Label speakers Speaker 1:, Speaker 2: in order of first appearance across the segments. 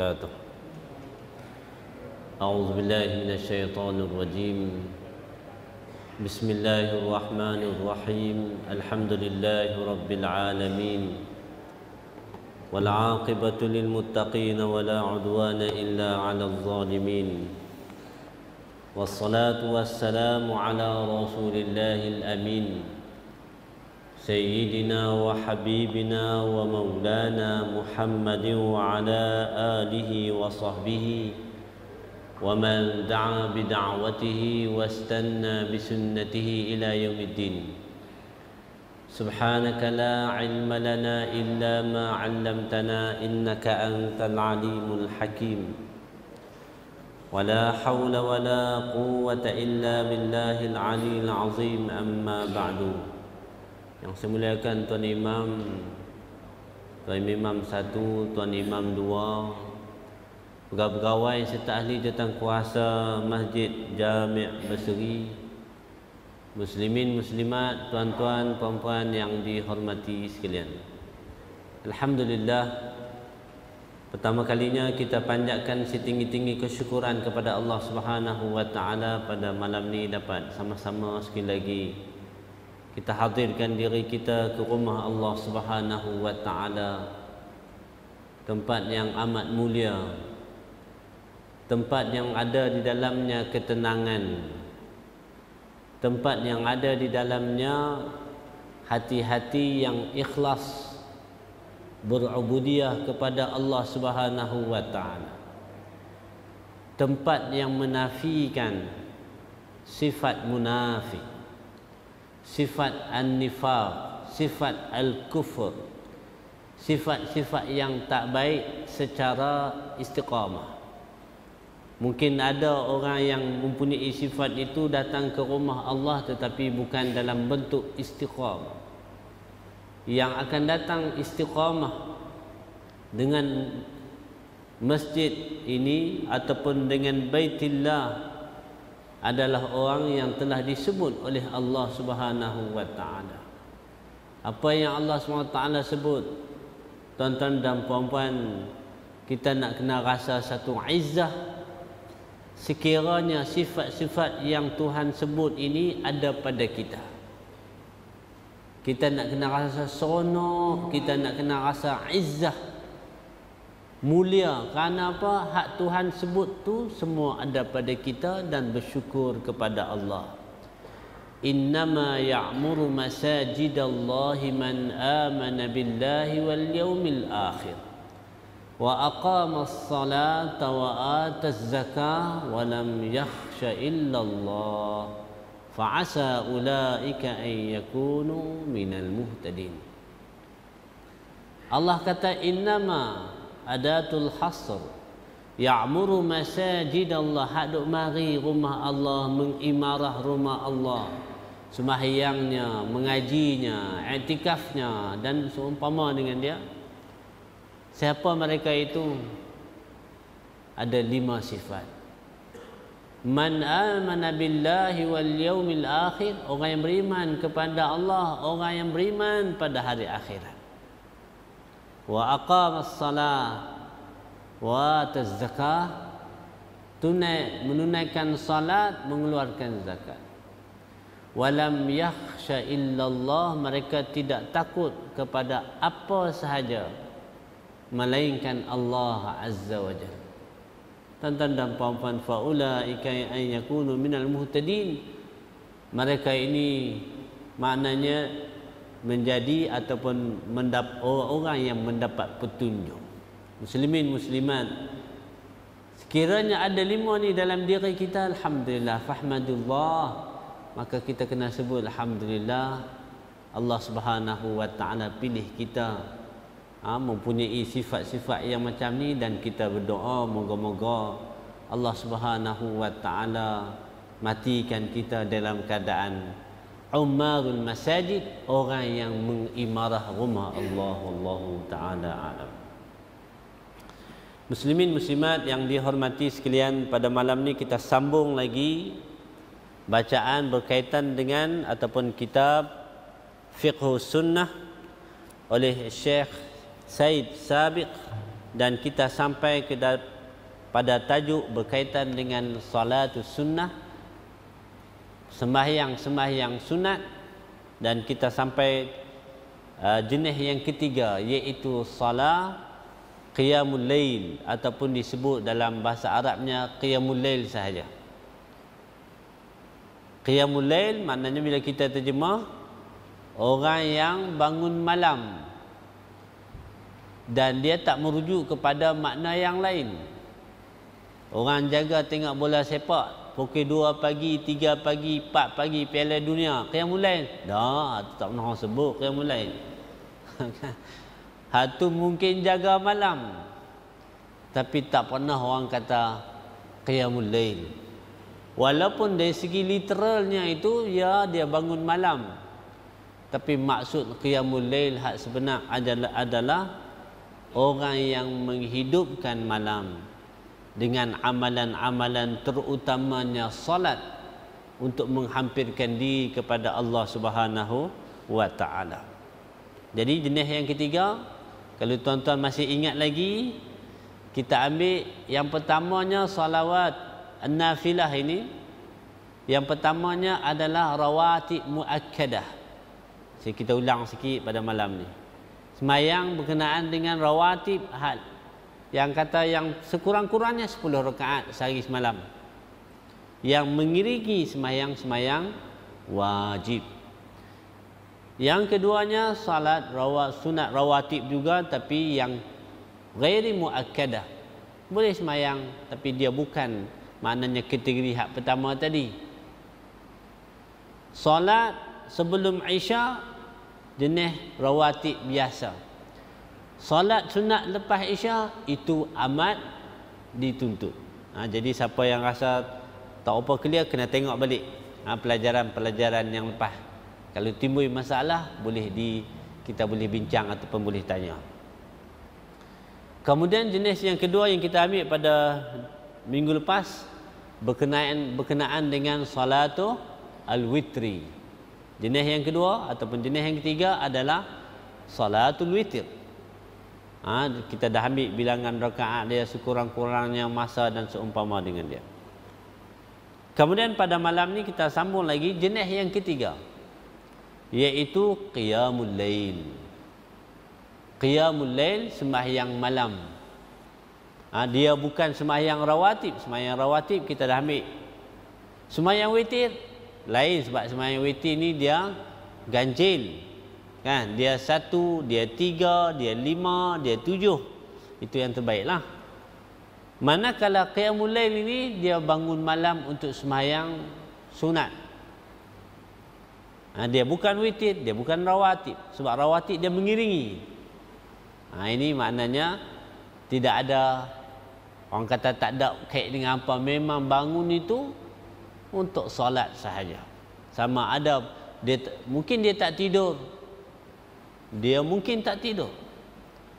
Speaker 1: وبركاته. أعوذ بالله من الشيطان الرجيم. بسم الله الرحمن الرحيم. الحمد لله رب العالمين. والعاقبة للمتقين ولا عدوان إلا على الظالمين. والصلاة والسلام على رسول الله الأمين. سيدنا وحبيبنا ومولانا محمد وعلى آله وصحبه ومن دعا بدعوته واستنى بسنته إلى يوم الدين. سبحانك لا علم لنا إلا ما علمتنا إنك أنت العليم الحكيم. ولا حول ولا قوة إلا بالله العلي العظيم. أما بعد. Yang saya muliakan Tuan Imam Tuan Imam satu, Tuan Imam dua Pegawai-pegawai serta ahli jatuh kuasa Masjid Jami' Berseri Muslimin, Muslimat, Tuan-tuan, Puan-puan yang dihormati sekalian. Alhamdulillah Pertama kalinya kita panjatkan setinggi-tinggi kesyukuran kepada Allah Subhanahu taala pada malam ni dapat sama-sama sekali lagi kita hadirkan diri kita ke rumah Allah Subhanahu wa taala. Tempat yang amat mulia. Tempat yang ada di dalamnya ketenangan. Tempat yang ada di dalamnya hati-hati yang ikhlas berubudiyah kepada Allah Subhanahu wa taala. Tempat yang menafikan sifat munafik sifat an-nifaq, sifat al-kufur, sifat-sifat yang tak baik secara istiqamah. Mungkin ada orang yang mempunyai sifat itu datang ke rumah Allah tetapi bukan dalam bentuk istiqamah. Yang akan datang istiqamah dengan masjid ini ataupun dengan baitillah adalah orang yang telah disebut oleh Allah Subhanahu wa taala. Apa yang Allah Subhanahu wa taala sebut? Tuan-tuan dan puan-puan, kita nak kena rasa satu izzah sekiranya sifat-sifat yang Tuhan sebut ini ada pada kita. Kita nak kena rasa seronok, kita nak kena rasa izzah mulia. Kerana apa? Hak Tuhan sebut tu semua ada pada kita dan bersyukur kepada Allah. Innama ya'muru masajidallahi man amana billahi wal yawmil akhir. Wa aqama as-salata wa ata az-zakah wa lam yakhsha illa Allah fa'asa ulaika an yakunu minal muhtadin. Allah kata innama adatul hasr. Ya'muru masajid Allah haduk mari rumah Allah mengimarah rumah Allah. Sembahyangnya mengajinya i'tikafnya dan seumpama dengan dia siapa mereka itu? Ada lima sifat. Man amana billahi wal yaumil akhir orang yang beriman kepada Allah orang yang beriman pada hari akhirat wa aqama as-salah. Wa tazakah. Tunai menunaikan salat mengeluarkan zakat. Walam yakhsha illallah mereka tidak takut kepada apa sahaja melainkan Allah azza wa jalla. Tuan-tuan dan puan-puan faulaika an yakunu minal muhtadin. Mereka ini maknanya menjadi ataupun mendap orang yang mendapat petunjuk. Muslimin muslimat sekiranya ada lima ni dalam diri kita alhamdulillah fahmadullah maka kita kena sebut alhamdulillah Allah Subhanahu wa taala pilih kita. Ha, mempunyai sifat-sifat yang macam ni dan kita berdoa moga-moga Allah Subhanahu wa taala matikan kita dalam keadaan umarul masajid orang yang mengimarah rumah Allah Allah taala alam. Muslimin muslimat yang dihormati sekalian pada malam ni kita sambung lagi bacaan berkaitan dengan ataupun kitab Fiqh Sunnah oleh Syekh Said Sabiq. Dan kita sampai ke pada tajuk berkaitan dengan salatus sunnah sembahyang-sembahyang sunat dan kita sampai uh, jenis yang ketiga iaitu salat qiyamul lail ataupun disebut dalam bahasa Arabnya qiyamul lail sahaja. Qiyamul lail maknanya bila kita terjemah orang yang bangun malam dan dia tak merujuk kepada makna yang lain. Orang jaga tengok bola sepak pukul 2 pagi, 3 pagi, 4 pagi Piala Dunia, qiyamul lail. Dah, tak pernah orang sebut qiyamul lail. Hatu mungkin jaga malam. Tapi tak pernah orang kata qiyamul lail. Walaupun dari segi literalnya itu ya dia bangun malam. Tapi maksud qiyamul lail hak sebenar adalah, adalah orang yang menghidupkan malam dengan amalan-amalan terutamanya salat untuk menghampirkan diri kepada Allah Subhanahu wa taala. Jadi jenis yang ketiga, kalau tuan-tuan masih ingat lagi, kita ambil yang pertamanya salawat an-nafilah ini. Yang pertamanya adalah rawatib muakkadah. Jadi kita ulang sikit pada malam ni semayang berkenaan dengan rawatib yang kata yang sekurang-kurangnya 10 rakaat sehari semalam. Yang mengiringi semayang-semayang wajib. Yang keduanya salat rawat sunat rawatib juga tapi yang ghairi muakkadah. Boleh semayang tapi dia bukan maknanya kategori hak pertama tadi. Salat sebelum isyak jenis rawatib biasa. Solat sunat lepas isya itu amat dituntut. Ha, jadi siapa yang rasa tak apa clear kena tengok balik ha, pelajaran-pelajaran yang lepas. Kalau timbul masalah boleh di kita boleh bincang ataupun boleh tanya. Kemudian jenis yang kedua yang kita ambil pada minggu lepas berkenaan berkenaan dengan salatu al-witri. Jenis yang kedua ataupun jenis yang ketiga adalah salatul witir. Ha, kita dah ambil bilangan rakaat dia sekurang-kurangnya masa dan seumpama dengan dia. Kemudian pada malam ni kita sambung lagi jenis yang ketiga iaitu qiyamul lail. Qiyamul lail sembahyang malam. Ha, dia bukan sembahyang rawatib, sembahyang rawatib kita dah ambil. Sembahyang witir lain sebab semayang witir ni dia ganjil kan? Dia satu dia tiga dia lima dia tujuh. Itu yang terbaik lah manakala qiyamul lail ini dia bangun malam untuk semayang sunat. Ha, dia bukan witir dia bukan rawatib. Sebab rawatib dia mengiringi. Ha, ini maknanya tidak ada orang kata tak ada kait dengan apa. Memang bangun itu untuk solat sahaja. Sama ada dia mungkin dia tak tidur. Dia mungkin tak tidur.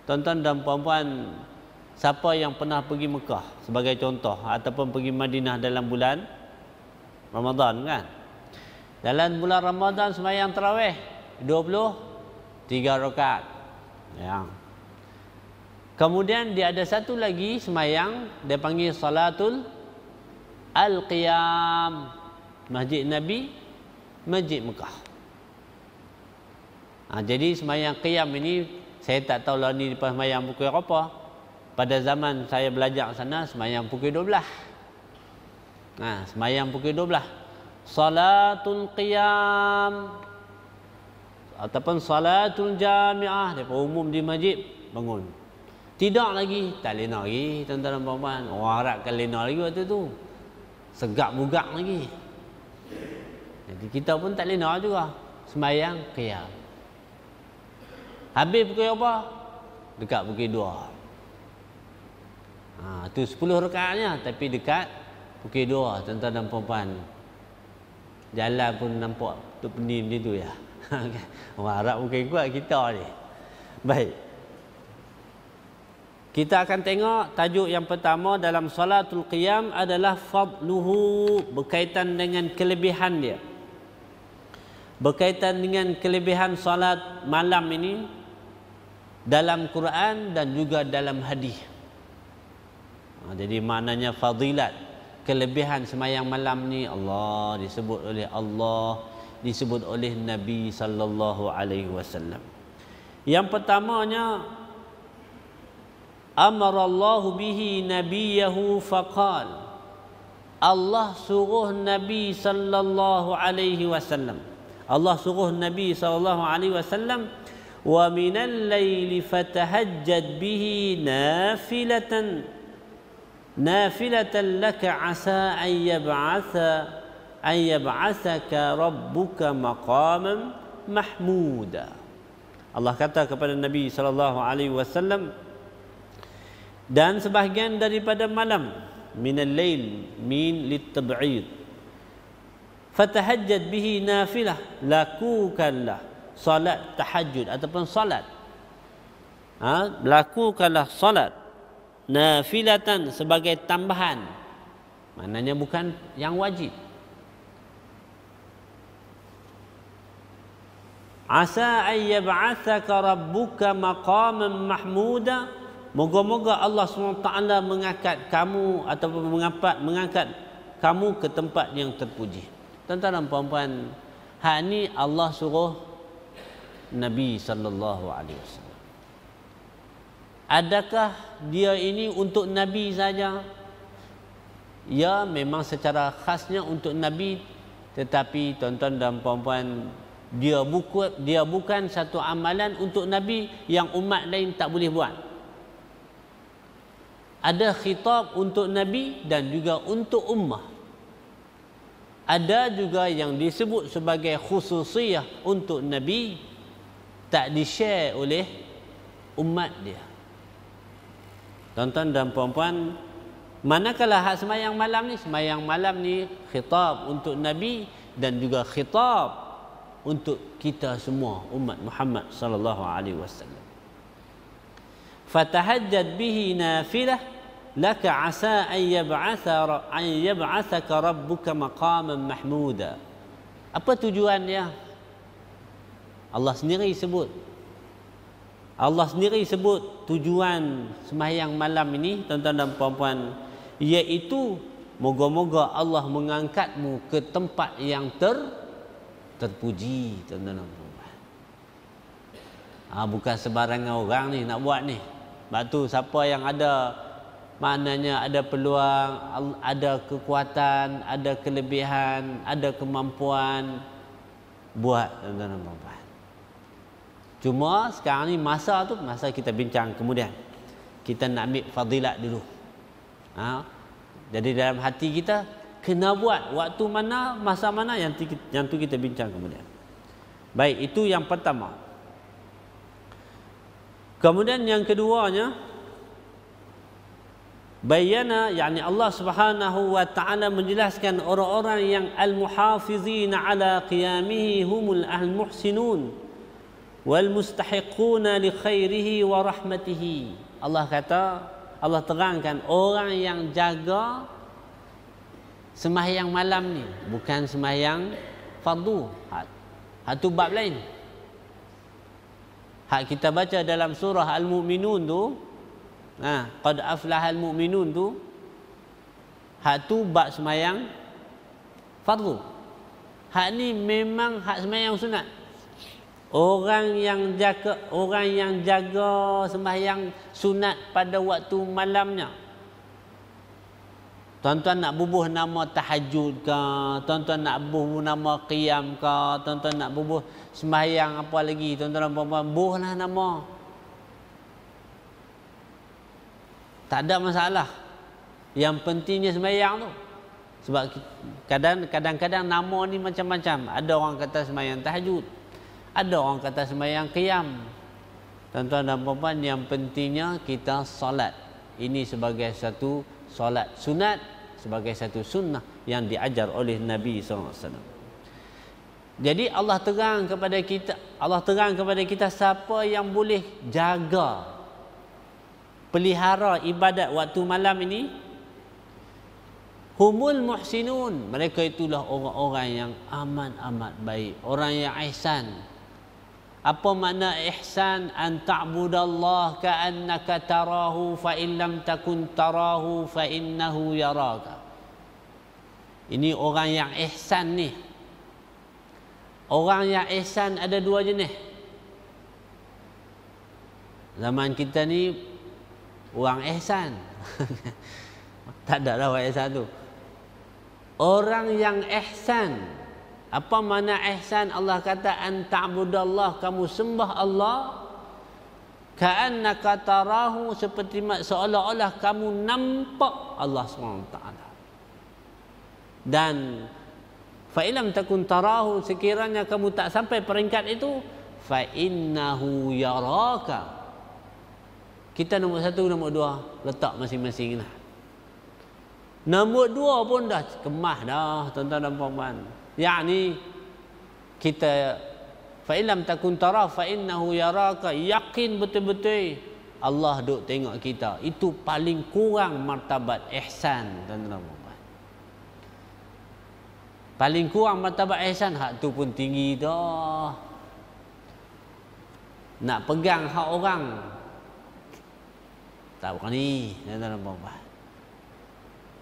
Speaker 1: Tuan-tuan dan puan-puan siapa yang pernah pergi Mekah sebagai contoh ataupun pergi Madinah dalam bulan Ramadan kan? Dalam bulan Ramadan sembahyang tarawih 23 rakaat. Ya. Kemudian dia ada satu lagi sembahyang dia panggil salatul Al-Qiyam Masjid Nabi Masjid Mekah ha, Jadi semayang Qiyam ini Saya tak tahu lah ni lepas semayang pukul apa Pada zaman saya belajar sana Semayang pukul 12 ha, Semayang pukul 12 Salatul Qiyam. Ataupun Salatul Jami'ah. Dia umum di masjid Bangun. Tidak lagi. Tak lena lagi Tuan-tuan dan puan-puan. Orang Arab kan lena lagi waktu tu. Segak bugak lagi. Jadi kita pun tak lena juga. Semayang qiyam habis pukul apa? Dekat pukul dua. Ha, tu sepuluh rekaatnya tapi dekat pukul dua tuan-tuan dan perempuan jalan pun nampak tu pening dia tu ya. Orang Arab mungkin kuat kita ni. Baik. Kita akan tengok tajuk yang pertama dalam salatul qiyam adalah fadluhu berkaitan dengan kelebihan dia. Berkaitan dengan kelebihan salat malam ini dalam Quran dan juga dalam hadis. Ha, jadi maknanya fadilat kelebihan semayang malam ni Allah disebut oleh Allah disebut oleh Nabi sallallahu alaihi wasallam. Yang pertamanya amara Allah bihi nabiyahu faqal Allah suruh Nabi sallallahu alaihi wasallam. Allah suruh Nabi sallallahu alaihi wasallam ومن الليل فتهجد به نافلة نافلة لك عسى أن يبعث أن يبعثك ربك مقاما محمودا Allah kata kepada Nabi sallallahu alaihi wasallam dan sebahagian daripada malam min al-lail min lit-tab'id fatahajjad bihi nafilah lakukanlah salat tahajud ataupun salat. Ha, lakukanlah salat nafilatan sebagai tambahan. Maknanya bukan yang wajib. Asa an yab'athaka rabbuka maqaman mahmuda. Moga-moga Allah SWT mengangkat kamu ataupun mengangkat mengangkat kamu ke tempat yang terpuji. Tuan-tuan dan puan-puan hak ni Allah suruh Nabi sallallahu alaihi wasallam. Adakah dia ini untuk nabi saja? Ya, memang secara khasnya untuk nabi tetapi tuan-tuan dan puan-puan dia buku dia bukan satu amalan untuk nabi yang umat lain tak boleh buat. Ada khitab untuk nabi dan juga untuk ummah. Ada juga yang disebut sebagai khususiyah untuk nabi tak di-share oleh umat dia. Tuan-tuan dan puan-puan, manakala hak semayang malam ni? Semayang malam ni khitab untuk Nabi dan juga khitab untuk kita semua umat Muhammad sallallahu alaihi wasallam. Fatahajjad bihi nafilah laka asa an yab'atha an yab'athaka rabbuka maqaman mahmuda. Apa tujuan dia? Allah sendiri sebut Allah sendiri sebut tujuan sembahyang malam ini tuan-tuan dan puan-puan iaitu moga-moga Allah mengangkatmu ke tempat yang ter terpuji tuan-tuan dan puan-puan. Ah bukan sebarangan orang ni nak buat ni. Sebab tu siapa yang ada maknanya ada peluang, ada kekuatan, ada kelebihan, ada kemampuan buat tuan-tuan dan puan-puan. Cuma sekarang ni masa tu masa kita bincang kemudian kita nak ambil fadilat dulu. Ha? Jadi dalam hati kita kena buat waktu mana masa mana yang tu, yang tu kita bincang kemudian. Baik, itu yang pertama. Kemudian yang keduanya bayana yakni Allah Subhanahu wa taala menjelaskan orang-orang yang al-muhafizin ala qiyamihi humul al-muhsinun wal mustahiquna li khairihi wa rahmatihi. Allah kata, Allah terangkan orang yang jaga sembahyang malam ni bukan sembahyang fardu. Hak tu bab lain. Hak kita baca dalam surah Al-Mu'minun tu, ha, qad aflaha al-mu'minun tu, hak tu bab sembahyang fardu. Hak ni memang hak sembahyang sunat. Orang yang jaga orang yang jaga sembahyang sunat pada waktu malamnya. Tuan-tuan nak bubuh nama tahajud ke, tuan-tuan nak bubuh nama qiyam ke, tuan-tuan nak bubuh sembahyang apa lagi, tuan-tuan dan puan-puan, nama. Tak ada masalah. Yang pentingnya sembahyang tu. Sebab kadang-kadang nama ni macam-macam. Ada orang kata sembahyang tahajud. Ada orang kata sembahyang qiyam. Tuan-tuan dan puan yang pentingnya kita solat. Ini sebagai satu solat sunat, sebagai satu sunnah yang diajar oleh Nabi SAW. Jadi Allah terang kepada kita, Allah terang kepada kita siapa yang boleh jaga pelihara ibadat waktu malam ini humul muhsinun mereka itulah orang-orang yang aman amat baik orang yang ihsan Apa makna ihsan an ta'budallah ka'annaka tarahu fa in lam takun tarahu fa innahu yaraka. Ini orang yang ihsan ni. Orang yang ihsan ada dua jenis. Zaman kita ni orang ihsan. tak ada lah orang ihsan tu. Orang yang ihsan apa makna ihsan Allah kata an ta'budallah kamu sembah Allah ka'annaka tarahu seperti seolah-olah kamu nampak Allah SWT. Dan fa ilam takun tarahu sekiranya kamu tak sampai peringkat itu fa innahu yaraka. Kita nombor satu, nombor dua letak masing-masing lah. Nombor dua pun dah kemah dah tuan-tuan dan puan-puan yakni kita fa illam takun tara fa innahu yaraka yakin betul-betul Allah duk tengok kita. Itu paling kurang martabat ihsan tuan-tuan paling kurang martabat ihsan hak tu pun tinggi dah. Nak pegang hak orang tak berani tuan-tuan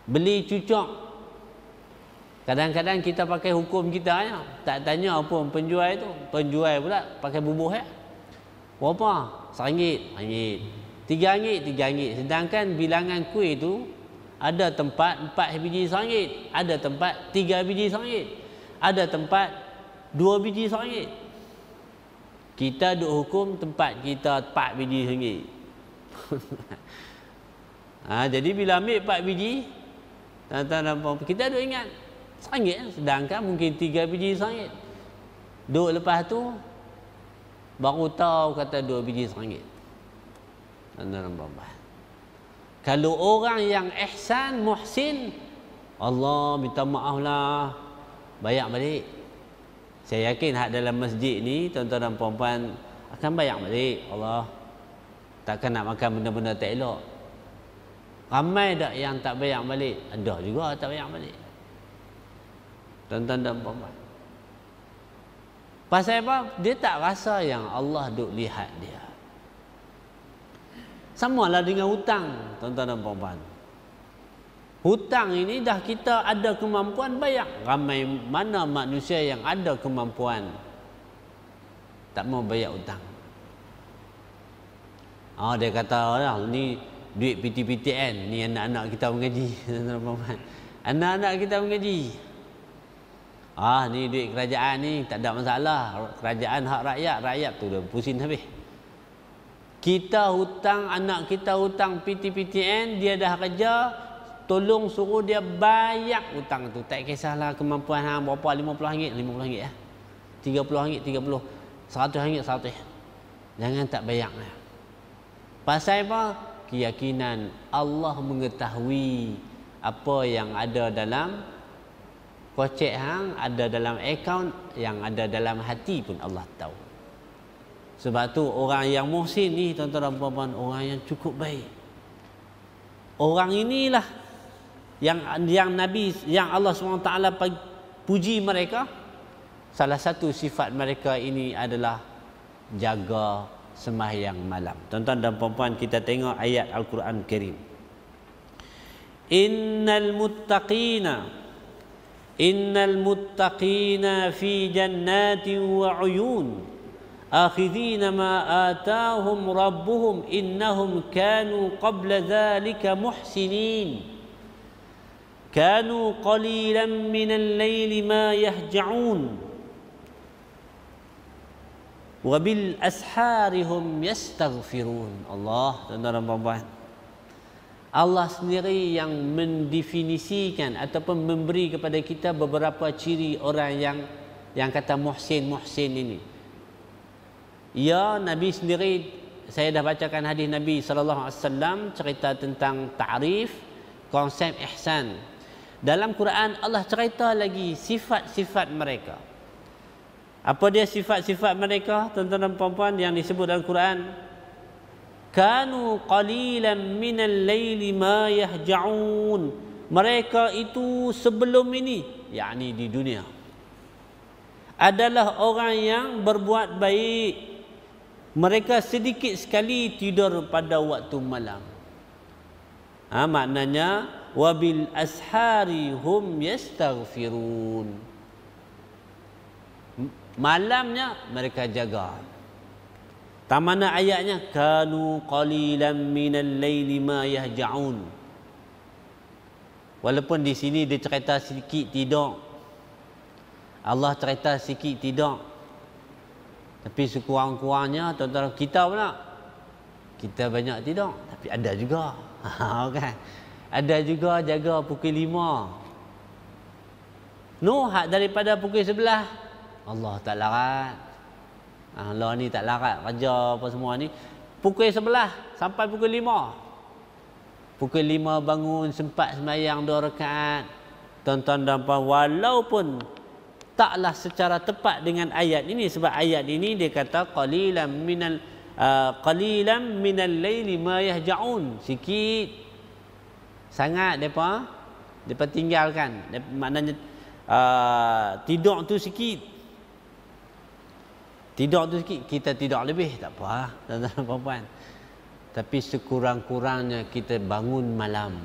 Speaker 1: beli cucuk Kadang-kadang kita pakai hukum kita ya. Tak tanya apa penjual itu. Penjual pula pakai bubuh ya. Berapa? Seringgit. Seringgit. Tiga ringgit. Tiga ringgit. Sedangkan bilangan kuih itu ada tempat empat biji seringgit. Ada tempat tiga biji seringgit. Ada tempat dua biji seringgit. Kita duk hukum tempat kita empat biji seringgit. ha, jadi bila ambil empat biji, kita duk ingat Seringgit kan? Sedangkan mungkin tiga biji seringgit. Duk lepas tu, baru tahu kata dua biji dan Kalau orang yang ihsan, muhsin, Allah minta maaf lah. Bayar balik. Saya yakin hak dalam masjid ni, tuan-tuan dan puan-puan, akan bayar balik. Allah takkan nak makan benda-benda tak elok. Ramai tak yang tak bayar balik? Ada juga tak bayar balik. Tuan-tuan dan puan-puan. Pasal apa? Dia tak rasa yang Allah duk lihat dia. Sama lah dengan hutang, tuan-tuan dan puan-puan. Hutang ini dah kita ada kemampuan bayar. Ramai mana manusia yang ada kemampuan tak mau bayar hutang. Oh, dia kata, lah, ni duit PTPTN. Ni anak-anak kita mengaji. Anak-anak kita mengaji. Ah ni duit kerajaan ni tak ada masalah. Kerajaan hak rakyat, rakyat tu dah pusing habis. Kita hutang anak kita hutang PTPTN, dia dah kerja, tolong suruh dia bayar hutang tu. Tak kisahlah kemampuan hang berapa RM50, RM50 ya. RM30, RM30, RM100, RM100. Jangan tak bayar. Pasal apa? Keyakinan Allah mengetahui apa yang ada dalam kocek hang ada dalam akaun yang ada dalam hati pun Allah tahu. Sebab tu orang yang muhsin ni tuan-tuan dan puan orang yang cukup baik. Orang inilah yang yang Nabi yang Allah SWT puji mereka salah satu sifat mereka ini adalah jaga sembahyang malam. Tuan-tuan dan puan kita tengok ayat Al-Quran Karim. Innal muttaqina إن المتقين في جنات وعيون آخذين ما آتاهم ربهم إنهم كانوا قبل ذلك محسنين. كانوا قليلا من الليل ما يهجعون. وبالأسحار هم يستغفرون. الله tuan Allah sendiri yang mendefinisikan ataupun memberi kepada kita beberapa ciri orang yang yang kata muhsin muhsin ini. Ya Nabi sendiri saya dah bacakan hadis Nabi sallallahu alaihi wasallam cerita tentang ta'rif konsep ihsan. Dalam Quran Allah cerita lagi sifat-sifat mereka. Apa dia sifat-sifat mereka tuan-tuan dan puan-puan yang disebut dalam Quran? Kanu qalilan minal laili ma yahja'un mereka itu sebelum ini yakni di dunia adalah orang yang berbuat baik. Mereka sedikit sekali tidur pada waktu malam. Ha, maknanya wabil ashari hum yastaghfirun. Malamnya mereka jaga. Tamana ayatnya kanu qalilan minal laili ma yahja'un. Walaupun di sini dia cerita sedikit tidur. Allah cerita sikit tidak. Tapi sekurang-kurangnya tuan-tuan kita pula kita banyak tidak tapi ada juga. Ha kan. Ada juga jaga pukul 5. Nuh daripada pukul 11 Allah tak larat. Ha, Allah ni tak larat kerja apa semua ni. Pukul 11 sampai pukul 5. Pukul 5 bangun sempat sembahyang dua rakaat. Tuan-tuan dan puan walaupun taklah secara tepat dengan ayat ini sebab ayat ini dia kata qalilan minal uh, qalilan minal laili ma yahja'un sikit sangat depa depa tinggalkan maknanya uh, tidur tu sikit tidur tu sikit kita tidur lebih tak apa tuan-tuan puan tapi sekurang-kurangnya kita bangun malam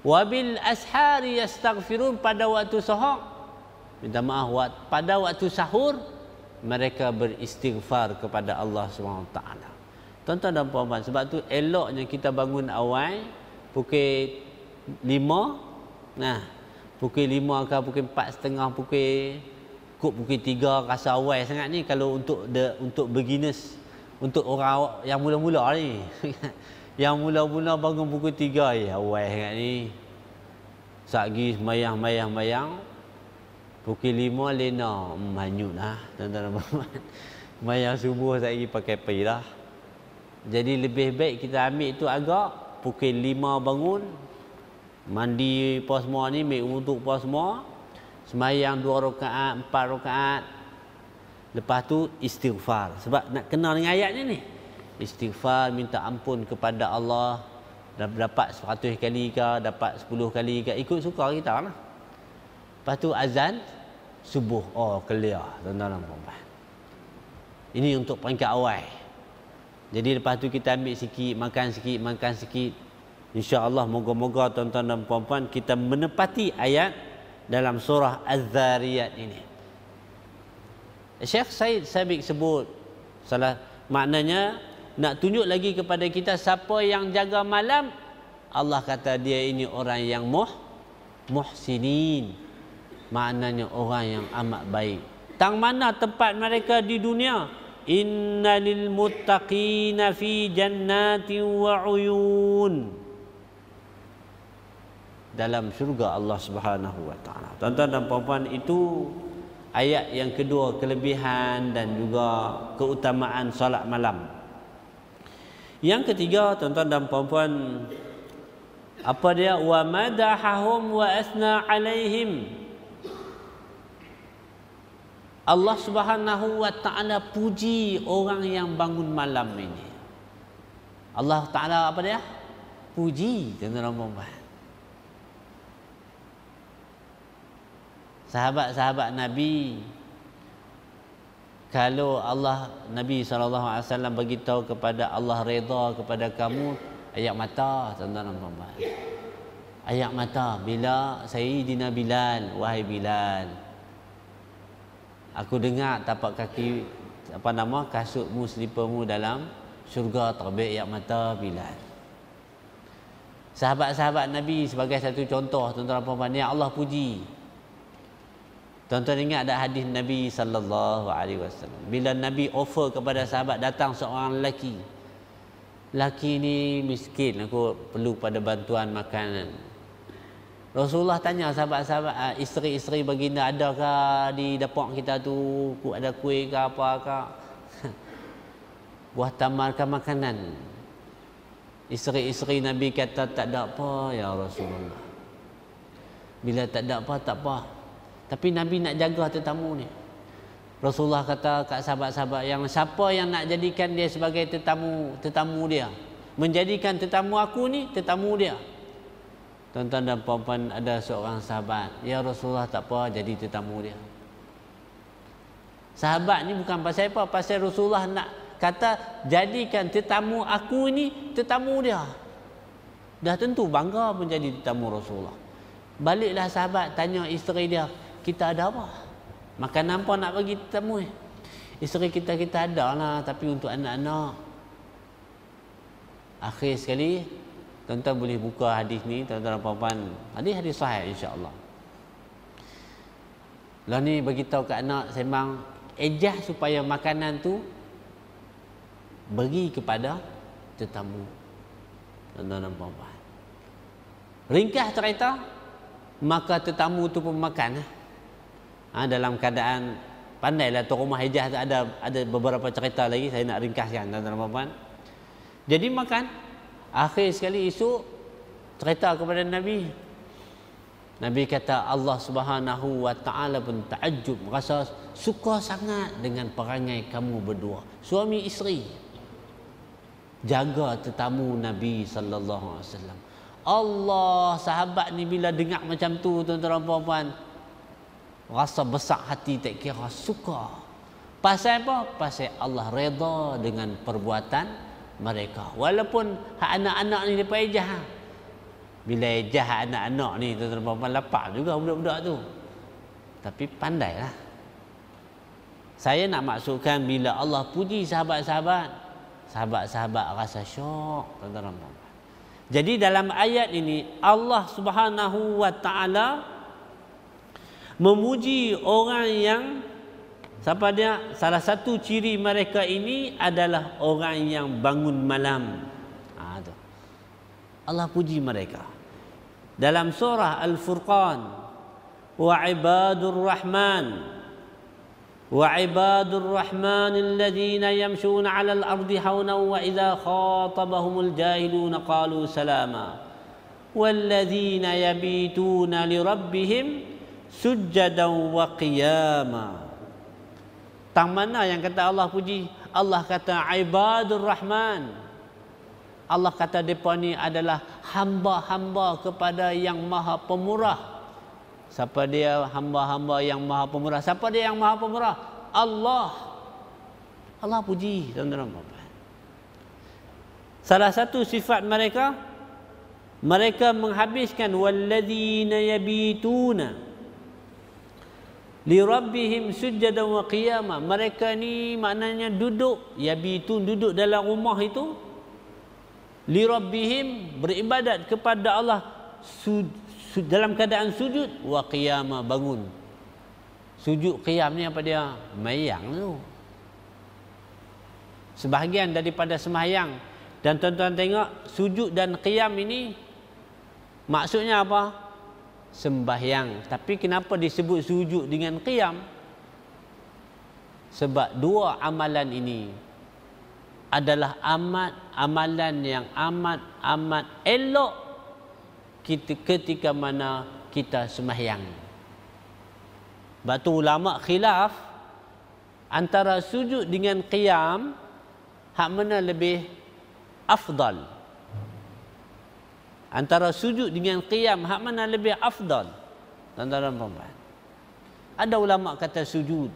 Speaker 1: wabil ashari yastaghfirun pada waktu sahur minta maaf pada waktu sahur mereka beristighfar kepada Allah SWT. Tuan-tuan dan puan-puan, sebab tu eloknya kita bangun awal pukul 5. Nah, pukul 5 ke pukul 4 setengah pukul kut pukul 3 rasa awal sangat ni kalau untuk the, untuk beginners untuk orang yang mula-mula ni. yang mula-mula bangun pukul 3 ya awal sangat ni. Sagi mayang-mayang-mayang Pukul lima lena. Hmm, Manyut lah Tuan-tuan Mayang subuh lagi pakai pi lah. Jadi lebih baik kita ambil tu agak Pukul lima bangun Mandi apa semua ni Make untuk apa semua Semayang dua rakaat Empat rakaat Lepas tu istighfar Sebab nak kenal dengan ayatnya ni Istighfar minta ampun kepada Allah Dapat seratus kali ke Dapat sepuluh kali ke Ikut suka kita lah Lepas tu azan subuh. Oh, clear tuan-tuan dan Ini untuk peringkat awal. Jadi lepas tu kita ambil sikit, makan sikit, makan sikit. Insya-Allah moga-moga tuan-tuan dan puan-puan kita menepati ayat dalam surah Az-Zariyat ini. Syekh Said Sabik sebut salah maknanya nak tunjuk lagi kepada kita siapa yang jaga malam Allah kata dia ini orang yang muh muhsinin maknanya orang yang amat baik. Tang mana tempat mereka di dunia? Innalil muttaqina fi jannatin wa uyun. Dalam syurga Allah Subhanahu wa taala. Tuan-tuan dan puan-puan itu ayat yang kedua kelebihan dan juga keutamaan solat malam. Yang ketiga tuan-tuan dan puan-puan apa dia wa madahahum wa asna alaihim Allah Subhanahu wa taala puji orang yang bangun malam ini. Allah taala apa dia? Puji tuan-tuan puan Sahabat-sahabat Nabi kalau Allah Nabi wasallam beritahu kepada Allah redha kepada kamu ayat mata tuan-tuan puan Ayat mata bila Sayyidina Bilal wahai Bilal Aku dengar tapak kaki apa nama kasutmu selipamu dalam syurga terbit yak mata Bilal. Sahabat-sahabat Nabi sebagai satu contoh tuan-tuan puan-puan yang Allah puji. Tuan-tuan ingat ada hadis Nabi sallallahu alaihi wasallam. Bila Nabi offer kepada sahabat datang seorang lelaki. Lelaki ni miskin aku perlu pada bantuan makanan. Rasulullah tanya sahabat-sahabat ah, isteri-isteri baginda adakah di dapur kita tu ada kuih ke apa ke buah tamarkan makanan isteri-isteri Nabi kata tak ada apa ya Rasulullah bila tak ada apa tak apa tapi Nabi nak jaga tetamu ni Rasulullah kata kat sahabat-sahabat yang siapa yang nak jadikan dia sebagai tetamu tetamu dia menjadikan tetamu aku ni tetamu dia Tuan-tuan dan puan-puan ada seorang sahabat. Ya Rasulullah tak apa jadi tetamu dia. Sahabat ni bukan pasal apa, pasal Rasulullah nak kata jadikan tetamu aku ni tetamu dia. Dah tentu bangga menjadi tetamu Rasulullah. Baliklah sahabat tanya isteri dia, kita ada apa? Makan apa nak bagi tetamu ni? Isteri kita kita ada lah tapi untuk anak-anak. Akhir sekali tuan-tuan boleh buka hadis ni tuan-tuan dan puan-puan. Hadis hadis sahih insya-Allah. Lah ni bagi tahu kat anak sembang ejah supaya makanan tu bagi kepada tetamu. Tuan-tuan dan puan-puan. Ringkas cerita maka tetamu tu pun makan. Ha, dalam keadaan pandailah tu rumah hijah tu ada ada beberapa cerita lagi saya nak ringkaskan tuan-tuan puan-puan. Jadi makan. Akhir sekali isu cerita kepada Nabi. Nabi kata Allah Subhanahu wa taala pun takjub rasa suka sangat dengan perangai kamu berdua. Suami isteri. Jaga tetamu Nabi sallallahu alaihi wasallam. Allah sahabat ni bila dengar macam tu tuan-tuan puan-puan rasa besar hati tak kira suka. Pasal apa? Pasal Allah redha dengan perbuatan mereka walaupun anak-anak ni depa ejah ha. bila ejah hak anak-anak ni tuan-tuan lapak juga budak-budak tu tapi pandailah saya nak maksudkan bila Allah puji sahabat-sahabat sahabat-sahabat rasa syok tuan-tuan jadi dalam ayat ini Allah Subhanahu wa taala memuji orang yang Siapa dia? Salah satu ciri mereka ini adalah orang yang bangun malam. Ha, tu. Allah puji mereka. Dalam surah Al-Furqan. Wa ibadur rahman. Wa ibadur rahman alladhina yamshuna ala al-ardi hawna wa idha khatabahumul jahiluna qalu salama. والذين يبيتون لربهم sujadan wa qiyama. Tang mana yang kata Allah puji Allah kata ibadur rahman. Allah kata depa ni adalah hamba-hamba kepada yang maha pemurah. Siapa dia hamba-hamba yang maha pemurah? Siapa dia yang maha pemurah? Allah. Allah puji tuan-tuan salah satu sifat mereka mereka menghabiskan walladzina yabituna li rabbihim sujadan wa qiyama mereka ni maknanya duduk. Ya bitun duduk dalam rumah itu. Li rabbihim beribadat kepada Allah su, su, dalam keadaan sujud. Wa qiyama bangun. Sujud qiyam ni apa dia? Mayang tu. Sebahagian daripada sembahyang dan tuan-tuan tengok sujud dan qiyam ini maksudnya apa sembahyang. Tapi kenapa disebut sujud dengan qiyam? Sebab dua amalan ini adalah amat amalan yang amat amat elok kita ketika mana kita sembahyang. Batu ulama khilaf antara sujud dengan qiyam hak mana lebih afdal antara sujud dengan qiyam hak mana lebih afdal? Tuan-tuan dan puan ada ulama kata sujud.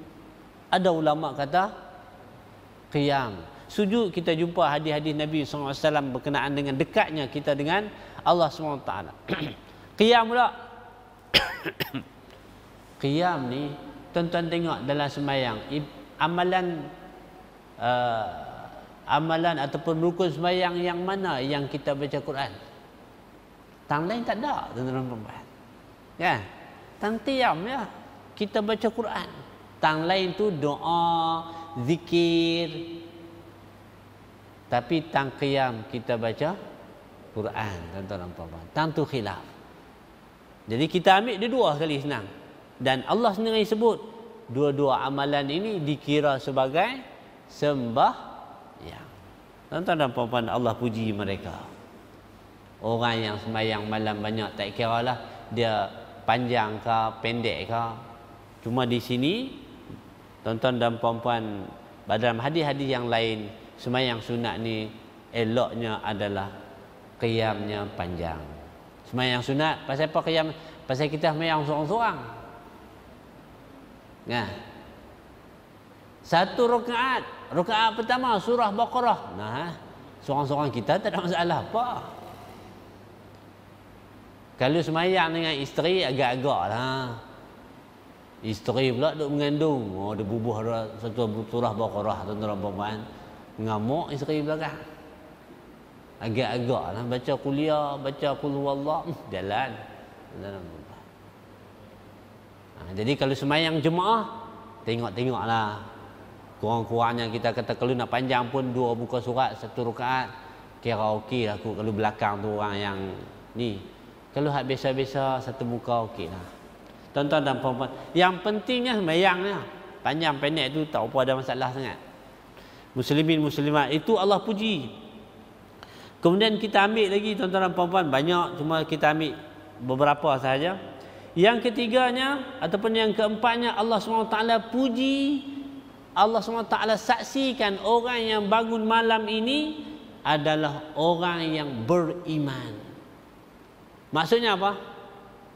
Speaker 1: Ada ulama kata qiyam. Sujud kita jumpa hadis-hadis Nabi SAW berkenaan dengan dekatnya kita dengan Allah SWT qiyam pula. Qiyam ni tuan-tuan tengok dalam sembahyang amalan uh, amalan ataupun rukun sembahyang yang mana yang kita baca Quran Tang lain tak ada tuan-tuan perempuan. Ya. Tang tiam ya. Kita baca Quran. Tang lain tu doa, zikir. Tapi tang qiyam kita baca Quran tuan-tuan perempuan. Tang tu khilaf. Jadi kita ambil dia dua kali senang. Dan Allah sendiri sebut dua-dua amalan ini dikira sebagai sembah ya. Tuan-tuan dan puan Allah puji mereka orang yang sembahyang malam banyak tak kira lah dia panjang ke pendek ke cuma di sini tuan-tuan dan puan-puan dalam hadis-hadis yang lain sembahyang sunat ni eloknya adalah qiyamnya panjang sembahyang sunat pasal apa qiyam pasal kita sembahyang seorang-seorang nah Satu rakaat. Rakaat pertama surah Baqarah. Nah, seorang-seorang kita tak ada masalah apa. Kalau semayang dengan isteri agak-agak lah. Isteri pula duk mengandung. Oh, dia bubuh satu surah Baqarah tuan-tuan puan Ngamuk isteri belakang. Agak-agak lah. Baca kuliah, baca kulu Allah. Hmm, jalan. Ha, jadi kalau semayang jemaah, tengok-tengoklah kurang-kurangnya kita kata kalau nak panjang pun dua buka surat satu rakaat kira okey lah kalau belakang tu orang yang ni kalau hak biasa-biasa satu muka okey lah. Tuan-tuan dan puan-puan yang pentingnya semayangnya panjang pendek tu tak apa ada masalah sangat. Muslimin muslimat itu Allah puji. Kemudian kita ambil lagi tuan-tuan dan puan-puan banyak cuma kita ambil beberapa sahaja. Yang ketiganya ataupun yang keempatnya Allah SWT puji. Allah SWT saksikan orang yang bangun malam ini adalah orang yang beriman. Maksudnya apa?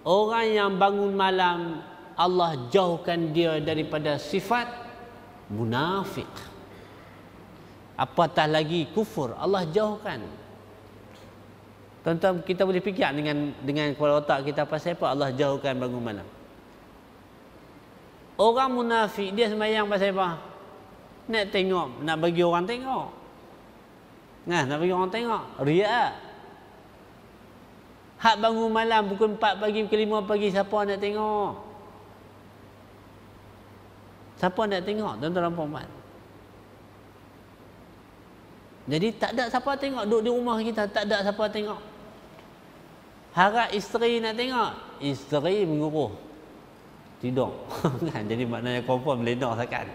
Speaker 1: Orang yang bangun malam Allah jauhkan dia daripada sifat munafik. Apatah lagi kufur Allah jauhkan. Tuan-tuan kita boleh fikir dengan dengan kepala otak kita pasal apa Allah jauhkan bangun malam. Orang munafik dia semayang pasal apa? nak tengok nak bagi orang tengok nah nak bagi orang tengok riak hak bangun malam pukul 4 pagi pukul 5 pagi siapa nak tengok? Siapa nak tengok tuan-tuan dan puan jadi tak ada siapa tengok duduk di rumah kita tak ada siapa tengok. Harap isteri nak tengok isteri menguruh tidur. Kan? Jadi maknanya confirm lenor sakan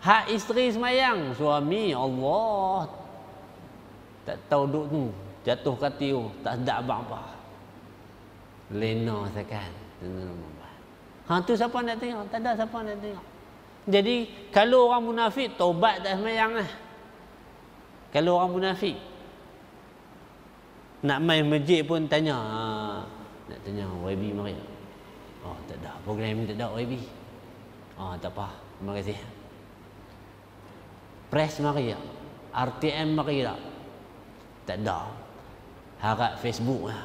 Speaker 1: Hak isteri semayang Suami Allah Tak tahu duk tu Jatuh kati tu Tak sedap apa-apa Lena sekan Ha tu siapa nak tengok? Tak ada siapa nak tengok. Jadi Kalau orang munafik Tobat tak semayang lah. Kalau orang munafik Nak main masjid pun tanya. Ha, Nak tanya YB mari. Oh tak ada. Program ni tak ada YB Oh tak apa. Terima kasih. Press mari? RTM mari? Tak ada harap Facebook lah.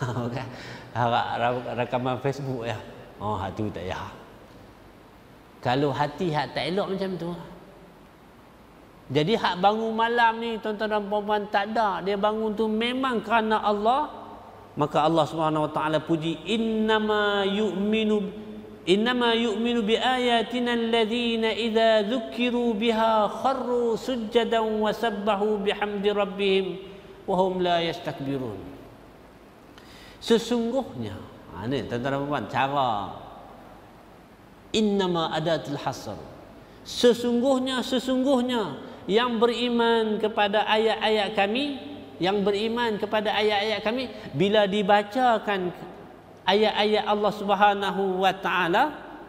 Speaker 1: harap rakaman Facebook lah. Oh, hati tak ya. Kalau hati hak tak elok macam tu. Jadi hak bangun malam ni tuan-tuan dan puan-puan tak ada. Dia bangun tu memang kerana Allah. Maka Allah Subhanahu Wa Taala puji innama yu'minu innama yu'minu bi ayatina alladhina idza dhukiru biha kharru sujjadan wa sabbahu bihamdi rabbihim wahum la yastakbirun. Sesungguhnya ha ni tuan-tuan puan cara innama adatul hasr. Sesungguhnya sesungguhnya yang beriman kepada ayat-ayat kami yang beriman kepada ayat-ayat kami bila dibacakan ayat-ayat Allah Subhanahu wa taala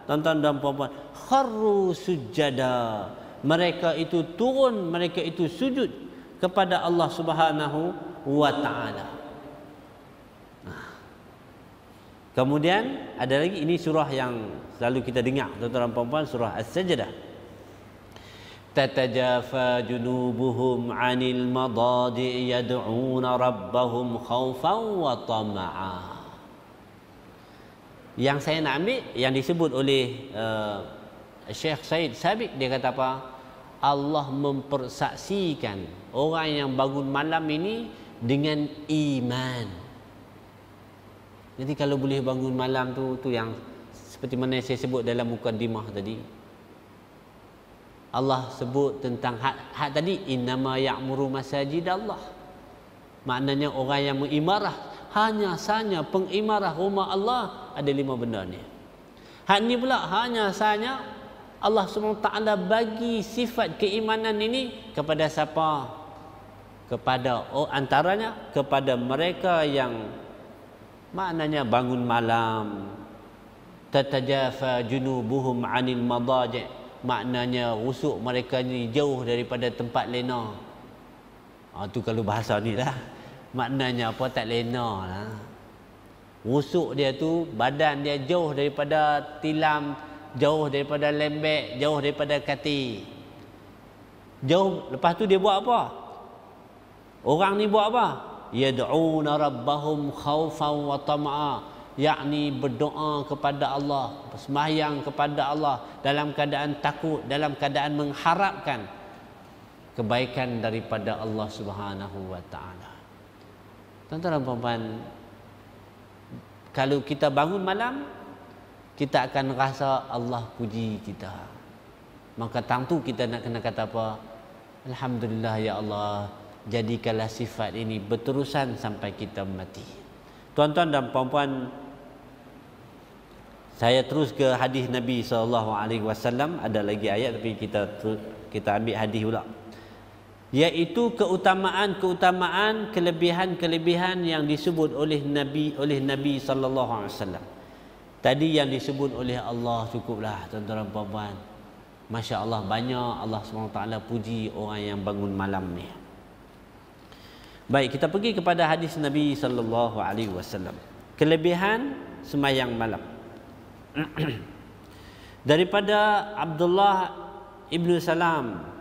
Speaker 1: tuan-tuan dan puan-puan kharru sujada mereka itu turun mereka itu sujud kepada Allah Subhanahu wa taala. Kemudian ada lagi ini surah yang selalu kita dengar tuan-tuan dan puan-puan surah As-Sajdah. Tatajafa junubuhum 'anil madadi yad'una rabbahum khaufan wa tama'a yang saya nak ambil yang disebut oleh uh, Syekh Said Sabik dia kata apa? Allah mempersaksikan orang yang bangun malam ini dengan iman jadi kalau boleh bangun malam tu tu yang seperti mana saya sebut dalam mukadimah tadi Allah sebut tentang hak, hak tadi innama ya'muru masajid Allah maknanya orang yang mengimarah hanya sahaja pengimarah rumah Allah ada lima benda ni. Hak ni pula hanya sahaja Allah SWT bagi sifat keimanan ini kepada siapa? Kepada oh, antaranya kepada mereka yang maknanya bangun malam tatajafa junubuhum anil madaji maknanya rusuk mereka ni jauh daripada tempat lena. Ah tu kalau bahasa ni lah maknanya apa tak lena lah. Rusuk dia tu badan dia jauh daripada tilam jauh daripada lembek, jauh daripada kati. Jauh lepas tu dia buat apa? Orang ni buat apa? Yad'una rabbahum khaufan wa tama'a yakni berdoa kepada Allah, sembahyang kepada Allah dalam keadaan takut, dalam keadaan mengharapkan kebaikan daripada Allah Subhanahu wa taala. Tuan-tuan dan puan kalau kita bangun malam kita akan rasa Allah puji kita. Maka tentu kita nak kena kata apa? Alhamdulillah ya Allah, jadikanlah sifat ini berterusan sampai kita mati. Tuan-tuan dan puan-puan saya terus ke hadis Nabi sallallahu alaihi wasallam ada lagi ayat tapi kita kita ambil hadis pula iaitu keutamaan-keutamaan kelebihan-kelebihan yang disebut oleh Nabi oleh Nabi sallallahu alaihi wasallam. Tadi yang disebut oleh Allah cukuplah tuan-tuan dan puan-puan. Masya-Allah banyak Allah SWT puji orang yang bangun malam ni. Baik, kita pergi kepada hadis Nabi sallallahu alaihi wasallam. Kelebihan semayang malam. Daripada Abdullah Ibnu Salam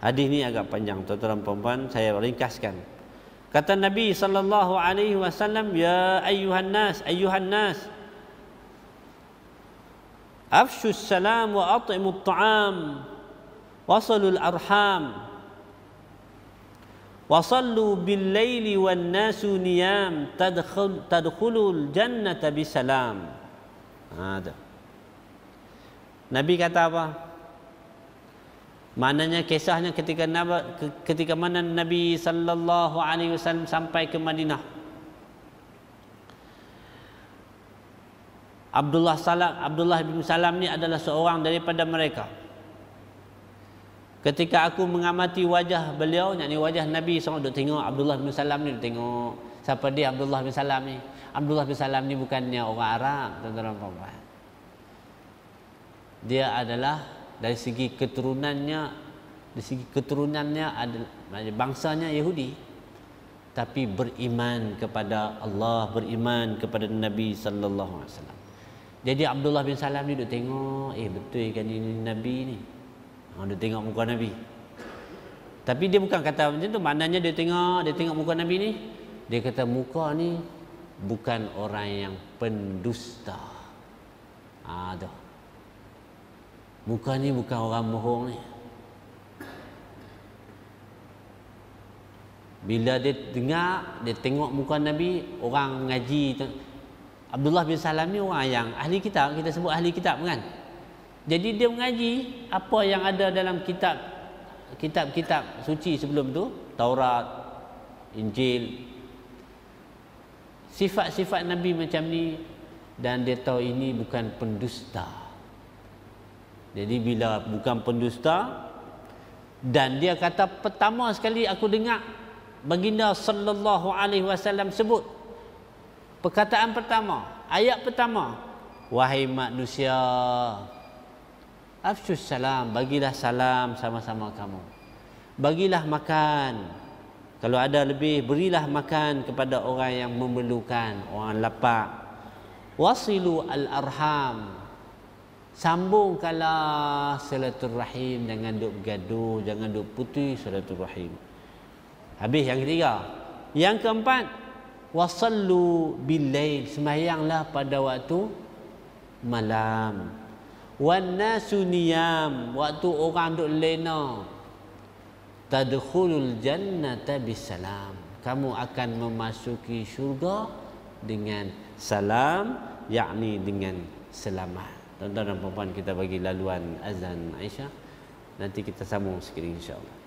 Speaker 1: Hadis ni agak panjang tuan-tuan puan-puan saya ringkaskan. Kata Nabi sallallahu alaihi wasallam ya ayyuhan nas ayyuhan nas afshu salam wa at'imu at'am wasalul arham laili wan nasu niyam tadkhul tadkhulul jannata bisalam. Ada. Nabi kata apa? Maknanya kisahnya ketika ketika mana Nabi sallallahu alaihi wasallam sampai ke Madinah. Abdullah Salam Abdullah bin Salam ni adalah seorang daripada mereka. Ketika aku mengamati wajah beliau, yakni wajah Nabi SAW duk tengok Abdullah bin Salam ni tengok siapa dia Abdullah bin Salam ni. Abdullah bin Salam ni bukannya orang Arab, tuan-tuan Dia adalah dari segi keturunannya dari segi keturunannya adalah bangsanya Yahudi. Tapi beriman kepada Allah beriman kepada Nabi sallallahu alaihi wasallam. Jadi Abdullah bin Salam ni duk tengok eh betul kan ini Nabi ni ha duk tengok muka Nabi. Tapi dia bukan kata macam tu. Maknanya dia tengok dia tengok muka Nabi ni dia kata muka ni bukan orang yang pendusta. Ah tu. Muka ni bukan orang bohong ni. Bila dia dengar, dia tengok muka Nabi, orang mengaji Abdullah bin Salam ni orang yang ahli kitab, kita sebut ahli kitab kan. Jadi dia mengaji apa yang ada dalam kitab kitab-kitab suci sebelum tu, Taurat, Injil. Sifat-sifat Nabi macam ni dan dia tahu ini bukan pendusta. Jadi bila bukan pendusta dan dia kata pertama sekali aku dengar baginda sallallahu alaihi wasallam sebut perkataan pertama, ayat pertama, wahai manusia afsus salam, bagilah salam sama-sama kamu. Bagilah makan. Kalau ada lebih berilah makan kepada orang yang memerlukan, orang lapar. Wasilu al-arham, Sambungkanlah silaturahim jangan duk gaduh, jangan duk putih silaturahim. Habis yang ketiga. Yang keempat, wasallu billail, sembahyanglah pada waktu malam. Wan nasu niyam, waktu orang duk lena. Tadkhulul jannata bisalam. Kamu akan memasuki syurga dengan salam, yakni dengan selamat. Tuan-tuan dan puan kita bagi laluan azan Aisyah. Nanti kita sambung sikit insya-Allah.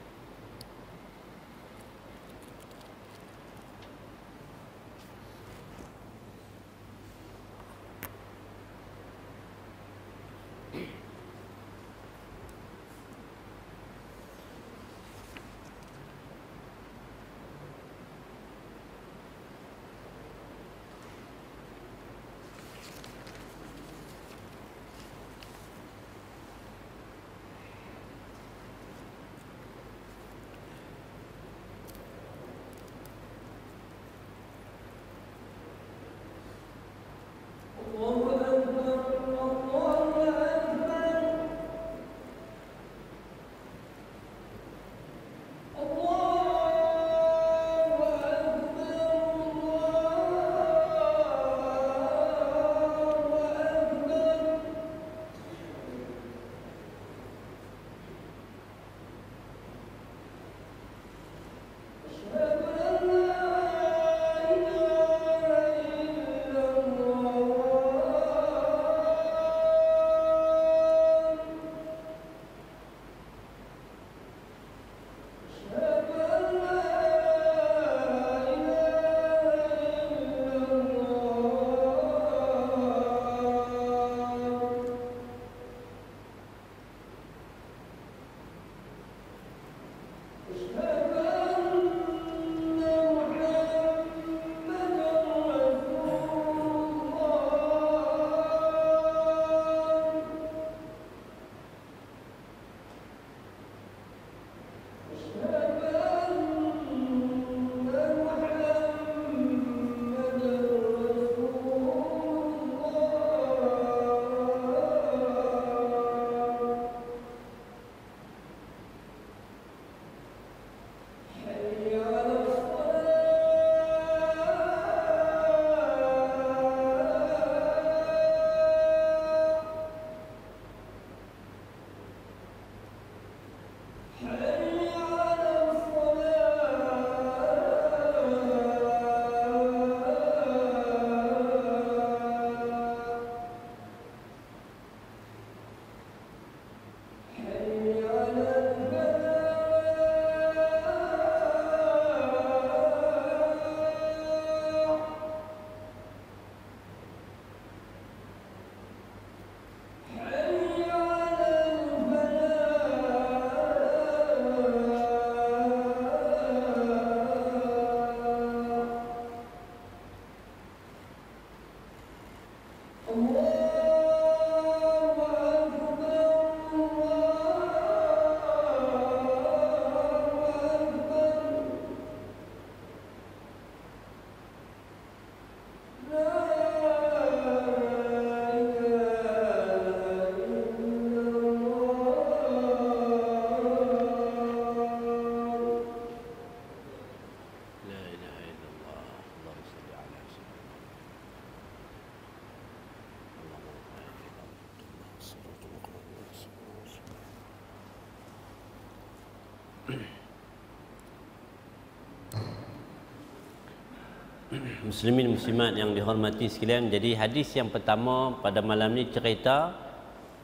Speaker 1: Muslimin muslimat yang dihormati sekalian. Jadi hadis yang pertama pada malam ni cerita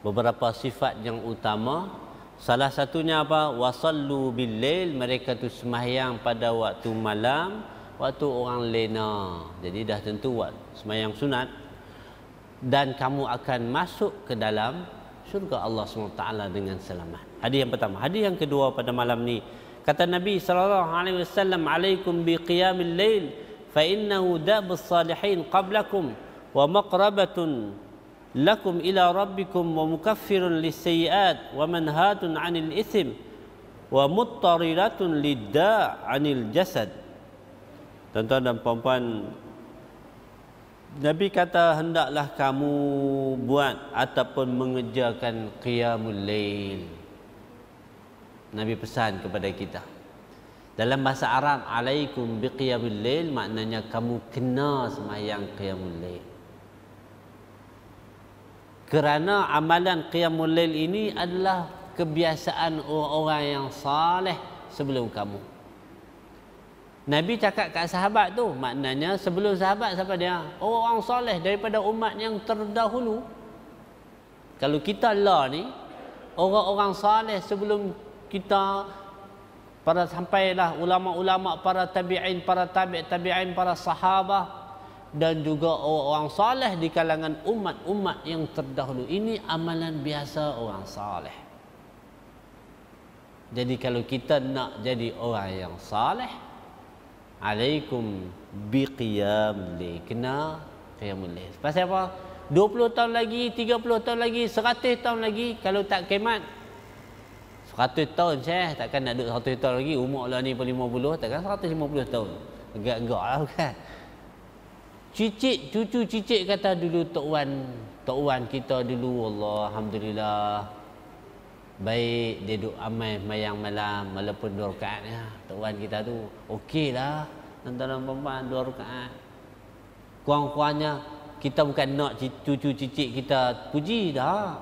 Speaker 1: beberapa sifat yang utama. Salah satunya apa? Wasallu bil lail mereka tu sembahyang pada waktu malam, waktu orang lena. Jadi dah tentu buat sembahyang sunat dan kamu akan masuk ke dalam syurga Allah SWT dengan selamat. Hadis yang pertama. Hadis yang kedua pada malam ni kata Nabi sallallahu alaihi wasallam alaikum bi qiyamil lail fa innahu dabus salihin qablakum wa maqrabatun lakum ila rabbikum wa mukaffirun lisayyi'at wa manhatun 'anil ithim wa muttariratun lidda' 'anil jasad. Tuan-tuan dan puan-puan Nabi kata hendaklah kamu buat ataupun mengerjakan qiyamul lail. Nabi pesan kepada kita. Dalam bahasa Arab, alaikum biqiyamul lail maknanya kamu kena sembahyang qiyamul lail. Kerana amalan qiyamul lail ini adalah kebiasaan orang-orang yang saleh sebelum kamu. Nabi cakap kat sahabat tu maknanya sebelum sahabat siapa dia? Orang soleh daripada umat yang terdahulu. Kalau kita lah ni orang-orang soleh sebelum kita para sampailah ulama-ulama para tabi'in para tabi' tabi'in para sahabat dan juga orang-orang soleh di kalangan umat-umat yang terdahulu. Ini amalan biasa orang soleh. Jadi kalau kita nak jadi orang yang saleh, alaikum biqiyam kena qiyamul lail pasal apa 20 tahun lagi 30 tahun lagi 100 tahun lagi kalau tak kemat 100 tahun saya takkan nak duduk 100 tahun lagi? Umur lah ni pun 50 takkan 150 tahun? Agak-agak lah kan cicit cucu cicit kata dulu tok wan. Tok wan kita dulu Allah alhamdulillah. Baik dia duduk amai mayang malam walaupun dua rakaat ya. Tuan kita tu okeylah tuan-tuan perempuan dua rakaat. Kurang-kurangnya kita bukan nak cucu cicit kita. Puji dah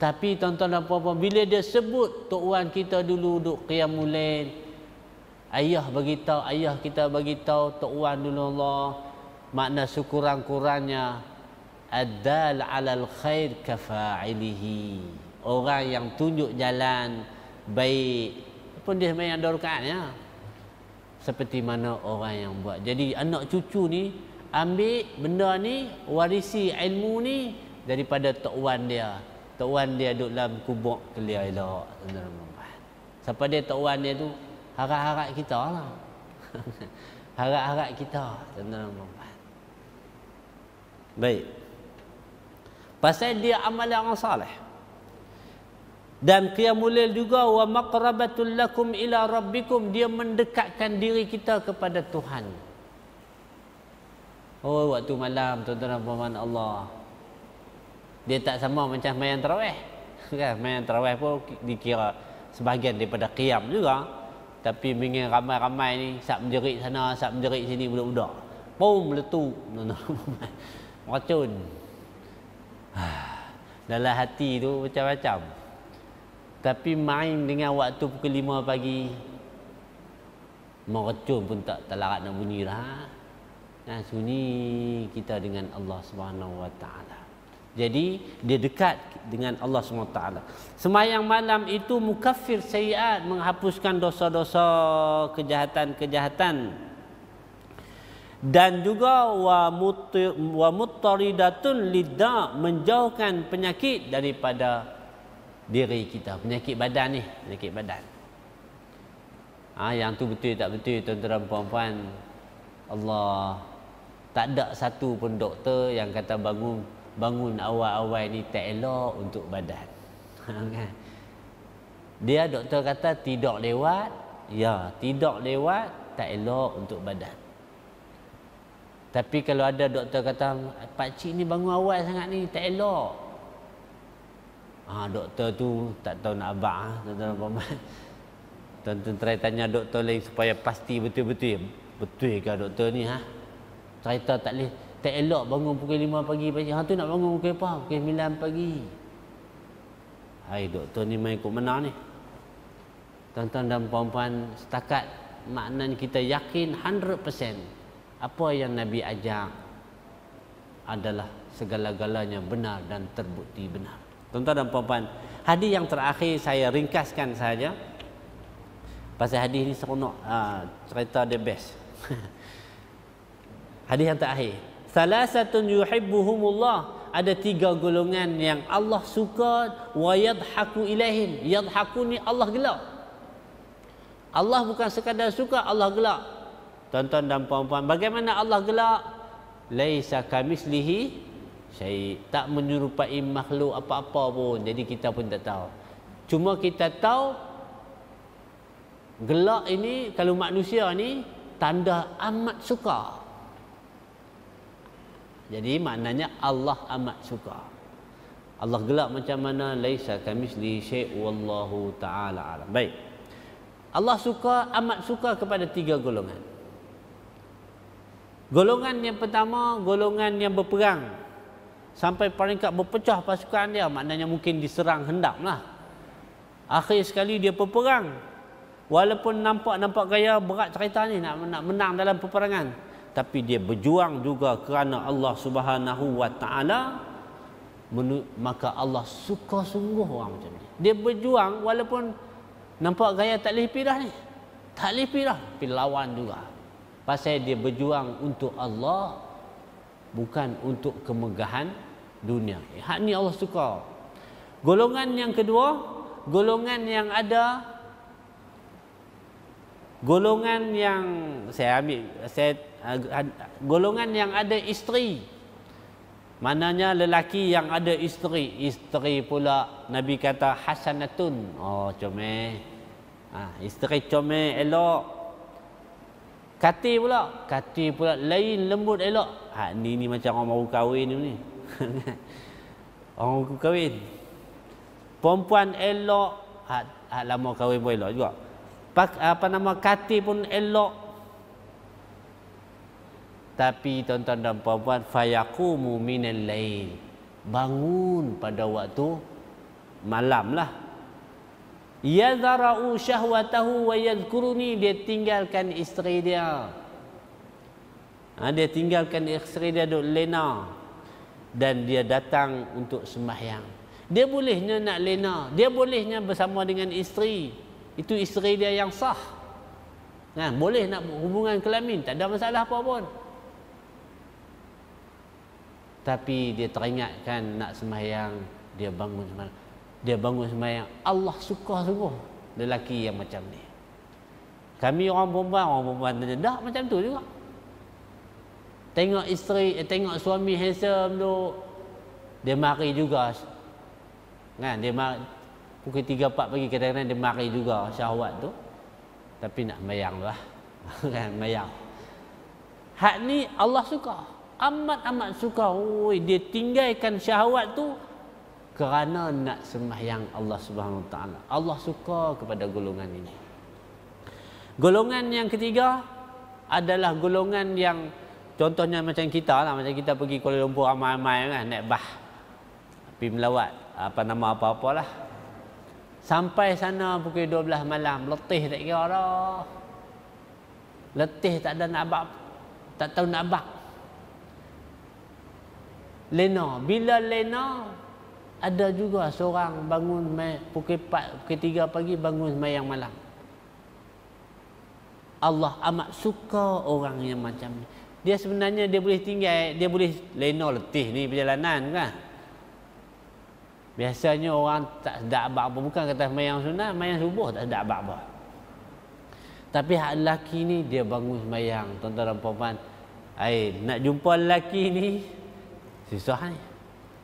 Speaker 1: tapi tuan-tuan dan puan bila dia sebut tok wan kita dulu duk qiyamul ayah bagi tahu ayah kita bagi tahu tok wan dulu Allah makna sekurang-kurangnya adal alal khair kafa'ilihi orang yang tunjuk jalan baik pun dia main dua rakaat ya. Seperti mana orang yang buat. Jadi anak cucu ni ambil benda ni warisi ilmu ni daripada tok wan dia. Tok wan dia duduk dalam kubur kelia elok. Siapa dia tok wan dia tu? Harap-harap kita lah. Harap-harap kita. Baik. Pasal dia amalan orang salih dan qiyamul lail juga wa maqrabatul lakum ila rabbikum dia mendekatkan diri kita kepada Tuhan oh waktu malam tuan-tuan dan puan Allah dia tak sama macam main tarawih kan? Main tarawih pun dikira sebahagian daripada qiyam juga. Tapi mingin ramai-ramai ni sat menjerit sana sat menjerit sini budak-budak. Pum meletup racun. Dalam hati tu macam-macam. Tapi main dengan waktu pukul 5 pagi Meracun pun tak terlarat nak bunyi lah Nah, sunyi kita dengan Allah Subhanahu Wa Taala. Jadi dia dekat dengan Allah Taala. Semayang malam itu mukafir sayiat menghapuskan dosa-dosa kejahatan-kejahatan. Dan juga wa wa muttaridatun lidda menjauhkan penyakit daripada diri kita. Penyakit badan ni penyakit badan. Ha, yang tu betul tak betul tuan-tuan puan-puan? Allah tak ada satu pun doktor yang kata bangun bangun awal-awal ni tak elok untuk badan. Ha, kan? dia doktor kata tidak lewat ya tidak lewat tak elok untuk badan. Tapi kalau ada doktor kata pak cik ni bangun awal sangat ni tak elok. Ha, doktor tu tak tahu nak abak ha, tuan-tuan puan Tuan-tuan try tanya doktor lain supaya pasti betul-betul. Betul ke doktor ni ha. Cerita tak boleh tak elok bangun pukul 5 pagi pagi. Ha tu nak bangun pukul apa? Pukul 9 pagi. Hai doktor ni main kok mana ni? Tuan-tuan dan puan-puan setakat maknanya kita yakin 100% apa yang Nabi ajak adalah segala-galanya benar dan terbukti benar. Tuan-tuan dan puan-puan, hadis yang terakhir saya ringkaskan saja. Pasal hadis ini seronok uh, cerita the best. hadis yang terakhir. Salasatun yuhibbuhumullah ada tiga golongan yang Allah suka wa yadhaku ilaihim. Yadhaku ni Allah gelak. Allah bukan sekadar suka, Allah gelak. Tuan-tuan dan puan-puan, bagaimana Allah gelak? Laisa kamislihi syai. Tak menyerupai makhluk apa-apa pun. Jadi kita pun tak tahu. Cuma kita tahu gelak ini kalau manusia ni tanda amat suka. Jadi maknanya Allah amat suka. Allah gelak macam mana? Laisa kamislihi syai wallahu taala alam. Baik. Allah suka amat suka kepada tiga golongan. Golongan yang pertama, golongan yang berperang. Sampai peringkat berpecah pasukan dia, maknanya mungkin diserang hendaklah. Akhir sekali dia berperang. Walaupun nampak-nampak gaya berat cerita ni nak, nak menang dalam peperangan. Tapi dia berjuang juga kerana Allah subhanahu wa ta'ala. Maka Allah suka sungguh orang macam ni. Dia berjuang walaupun Nampak gaya tak lipi dah ni. Tak lipi dah. Tapi lawan juga. Pasal dia berjuang untuk Allah. Bukan untuk kemegahan dunia. Hak ni Allah suka. Golongan yang kedua. Golongan yang ada. Golongan yang saya ambil. Saya, golongan yang ada isteri. Mananya lelaki yang ada isteri. Isteri pula Nabi kata hasanatun. Oh comel. Ha, isteri comel elok. Kati pula. Kati pula lain lembut elok. Ha, ni ni macam orang baru kahwin ni. orang baru kahwin. Perempuan elok. Ha, ha, lama kahwin pun elok juga. Pak, apa nama kati pun elok tapi tuan-tuan dan puan-puan fayaqumu minal lail. Bangun pada waktu malam lah. Yazara'u syahwatahu wa yadhkuruni. Dia tinggalkan isteri dia. Ha, dia tinggalkan isteri dia duk lena. Dan dia datang untuk sembahyang. Dia bolehnya nak lena. Dia bolehnya bersama dengan isteri. Itu isteri dia yang sah. Nah ha, boleh nak hubungan kelamin. Tak ada masalah apa pun tapi dia teringatkan nak semayang dia bangun semayang. Dia bangun semayang Allah suka sungguh lelaki yang macam ni. Kami orang perempuan orang perempuan tanya dah macam tu juga? Tengok isteri eh, tengok suami handsome tu dia mari juga. Kan dia mari pukul 3 4 pagi kadang-kadang dia mari juga syahwat tu. Tapi nak mayang lah kan mayang. Hak ni Allah suka amat-amat suka oi dia tinggalkan syahwat tu kerana nak sembahyang Allah Subhanahu taala. Allah suka kepada golongan ini. Golongan yang ketiga adalah golongan yang contohnya macam kita lah macam kita pergi Kuala Lumpur ramai-ramai kan naik bah. Pergi melawat apa nama apa-apalah. Sampai sana pukul 12 malam letih tak kira dah. Letih tak ada nak abak tak tahu nak abak lena. Bila lena ada juga seorang bangun mai pukul 4 pukul 3 pagi bangun sembahyang malam. Allah amat suka orang yang macam ni. Dia sebenarnya dia boleh tinggal dia boleh lena letih ni perjalanan kan? Biasanya orang tak sedap apa bukan kata sembahyang sunat sembahyang subuh tak sedap apa tapi hak lelaki ni dia bangun sembahyang tuan-tuan dan puan-puan ai nak jumpa lelaki ni Susah ni.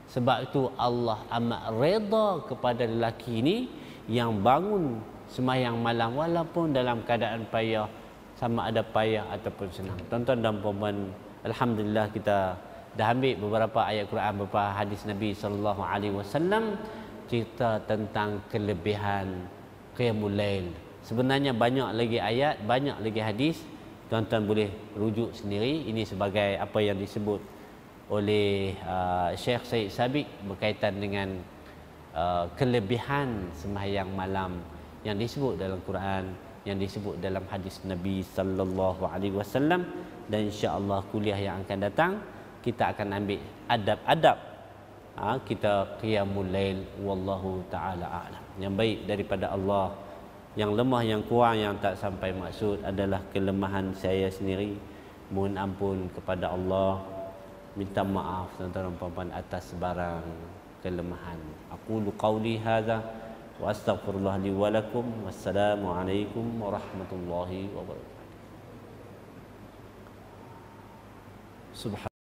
Speaker 1: Sebab itu Allah amat reda kepada lelaki ini yang bangun semayang malam walaupun dalam keadaan payah sama ada payah ataupun senang. Tuan-tuan dan puan alhamdulillah kita dah ambil beberapa ayat Quran beberapa hadis Nabi wasallam cerita tentang kelebihan qiyamul lail. Sebenarnya banyak lagi ayat, banyak lagi hadis. Tuan-tuan boleh rujuk sendiri. Ini sebagai apa yang disebut oleh uh, Syekh Said Sabiq berkaitan dengan uh, kelebihan sembahyang malam yang disebut dalam Quran yang disebut dalam hadis Nabi sallallahu alaihi wasallam. Dan insya-Allah kuliah yang akan datang kita akan ambil adab-adab ha, kita qiyamul lail wallahu taala a'lam. Yang baik daripada Allah yang lemah yang kurang yang tak sampai maksud adalah kelemahan saya sendiri. Mohon ampun kepada Allah minta maaf tuan-tuan puan-puan atas sebarang kelemahan. Aku qauli hadza wa astaghfirullah li wa lakum. Wassalamu alaikum warahmatullahi wabarakatuh. Subhan